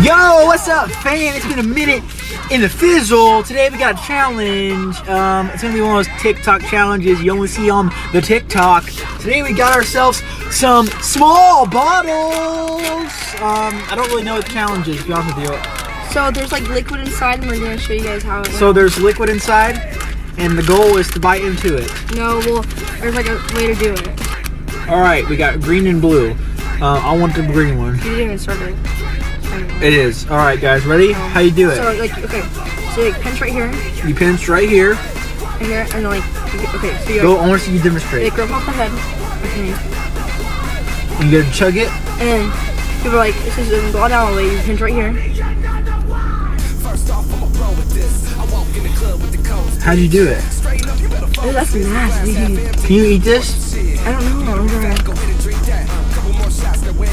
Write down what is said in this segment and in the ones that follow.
Yo, what's up, fam? It's been a minute in the fizzle. Today we got a challenge. Um, it's gonna be one of those TikTok challenges you only see on the TikTok. Today we got ourselves some small bottles. Um, I don't really know what the challenge is, to be honest with you. So there's like liquid inside, and we're gonna show you guys how it. works. So there's liquid inside, and the goal is to bite into it. no, well, there's like a way to do it. All right, we got green and blue. Uh, I want the green one. You didn't even start it. It is. All right, guys, ready? How you do it? So like okay, so like pinch right here, You pinch right here. and here, and then like okay, so you Go. like, I want to see you demonstrate. like rub off the head, okay, You gotta chug it. and then people are like this is go down way. You pinch right here. How'd you do it? Oh, that's nasty. Can you eat this? I don't know. I'm gonna.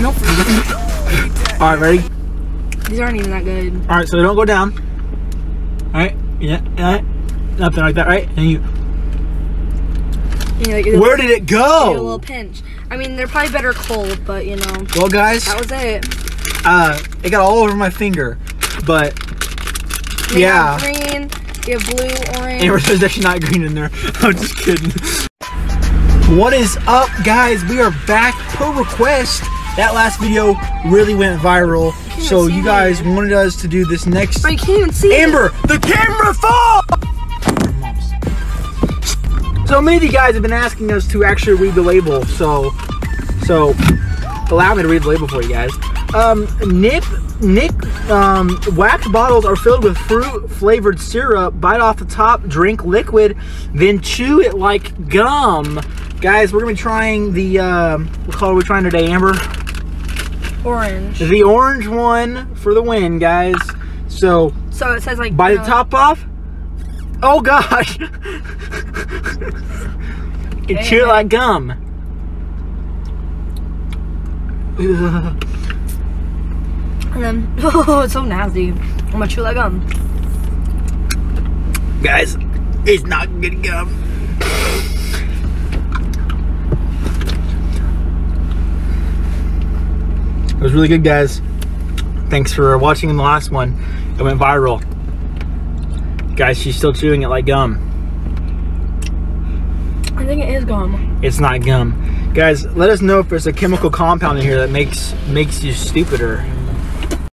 Nope. All right, ready? These aren't even that good. All right, so they don't go down. All right, yeah, yeah, nothing like that, right? And you, You know, like, where did it go? a little pinch. I mean, they're probably better cold, but you know, Well, guys, that was it. uh, it got all over my finger, but We yeah. have green. We have blue, orange. Amber, there's actually not green in there. I'm just kidding. What is up, guys? We are back per request. That last video really went viral, so you guys wanted us to do this next. But you can't even see it. Amber, the camera fall! So many of you guys have been asking us to actually read the label, so so allow me to read the label for you guys. Um, Nick Nick um, wax bottles are filled with fruit flavored syrup. Bite off the top, drink liquid, then chew it like gum. Guys, we're gonna be trying the um, what color are we trying today, Amber? Orange. The orange one for the win, guys. So So it says like. You the know, top off? Oh gosh! it like gum. And then, oh, it's so nasty. I'm gonna chew like gum. Guys, it's not good gum. Was really good, guys. Thanks for watching the last one. It went viral. Guys, she's still chewing it like gum. I think it is gum. It's not gum. Guys, let us know if there's a chemical compound in here that makes makes you stupider.